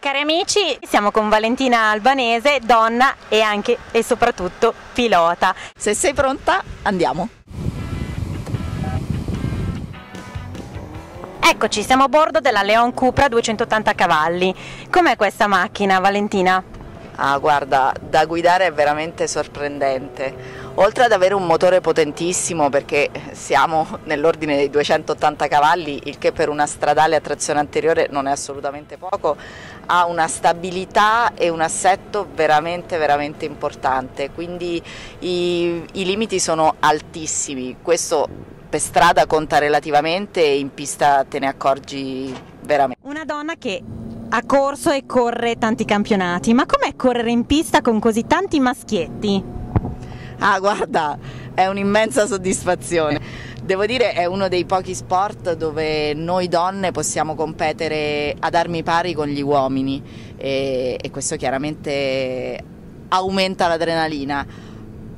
Cari amici, siamo con Valentina Albanese, donna e anche e soprattutto pilota. Se sei pronta, andiamo. Eccoci, siamo a bordo della Leon Cupra 280 cavalli. Com'è questa macchina, Valentina? Ah, guarda, da guidare è veramente sorprendente. Oltre ad avere un motore potentissimo, perché siamo nell'ordine dei 280 cavalli, il che per una stradale a trazione anteriore non è assolutamente poco, ha una stabilità e un assetto veramente, veramente importante. Quindi i, i limiti sono altissimi. Questo per strada conta relativamente e in pista te ne accorgi veramente. Una donna che ha corso e corre tanti campionati, ma com'è correre in pista con così tanti maschietti? Ah, guarda, è un'immensa soddisfazione. Devo dire è uno dei pochi sport dove noi donne possiamo competere ad armi pari con gli uomini e, e questo chiaramente aumenta l'adrenalina.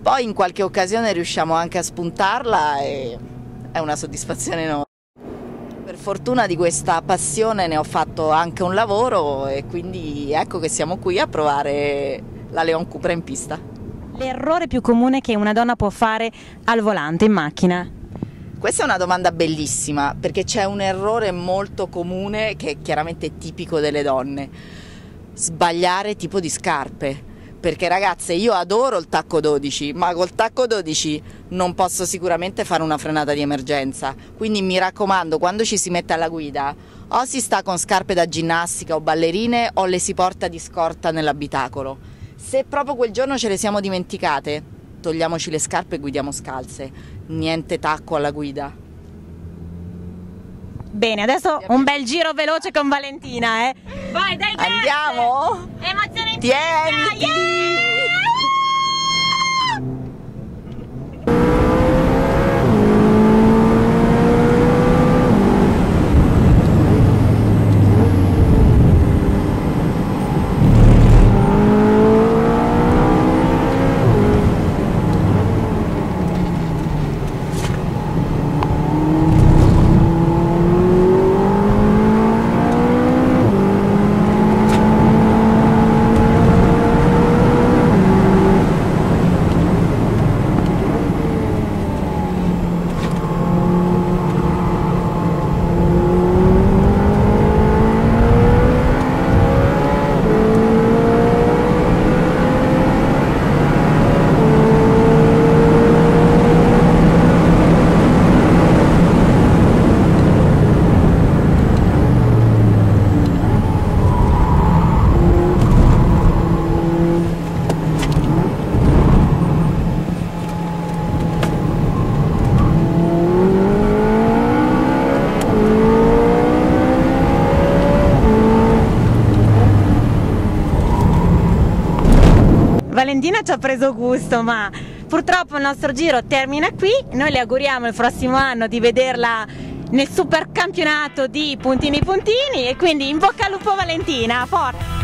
Poi in qualche occasione riusciamo anche a spuntarla e è una soddisfazione enorme. Per fortuna di questa passione ne ho fatto anche un lavoro e quindi ecco che siamo qui a provare la Leon Cupra in pista. L'errore più comune che una donna può fare al volante in macchina? Questa è una domanda bellissima perché c'è un errore molto comune che è chiaramente tipico delle donne. Sbagliare tipo di scarpe perché ragazze io adoro il tacco 12 ma col tacco 12 non posso sicuramente fare una frenata di emergenza quindi mi raccomando quando ci si mette alla guida o si sta con scarpe da ginnastica o ballerine o le si porta di scorta nell'abitacolo se proprio quel giorno ce le siamo dimenticate togliamoci le scarpe e guidiamo scalze niente tacco alla guida Bene, adesso un bel giro veloce con Valentina, eh. Vai, dai, Andiamo! Emozione Tieniti! Yeah! Valentina ci ha preso gusto, ma purtroppo il nostro giro termina qui. Noi le auguriamo il prossimo anno di vederla nel super campionato di puntini puntini e quindi in bocca al lupo Valentina, forza!